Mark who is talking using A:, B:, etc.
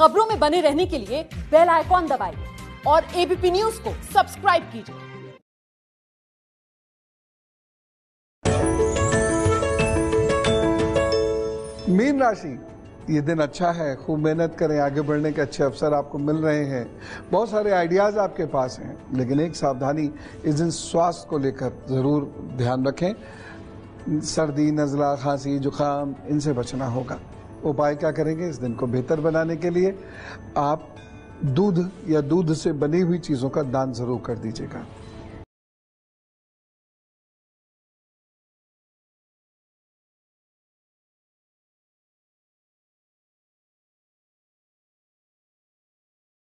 A: खबरों में बने रहने के लिए बेल आइकॉन दबाइए और एबीपी न्यूज़ को सब्सक्राइब कीजिए।
B: मीन राशि, ये दिन अच्छा है, खूब मेहनत करें, आगे बढ़ने के अच्छे अवसर आपको मिल रहे हैं। बहुत सारे आइडियाज़ आपके पास हैं, लेकिन एक सावधानी इस दिन स्वास्थ्य को लेकर ज़रूर ध्यान रखें। सर्दी, नज़ला, खांसी, जुकाम, इनसे बचना होगा। उपाय क्या करेंगे इस दिन को बेहतर बनाने के लिए? आप दूध या दूध से बनी हुई चीज़ों का दान ज़रूर कर दीजिएगा।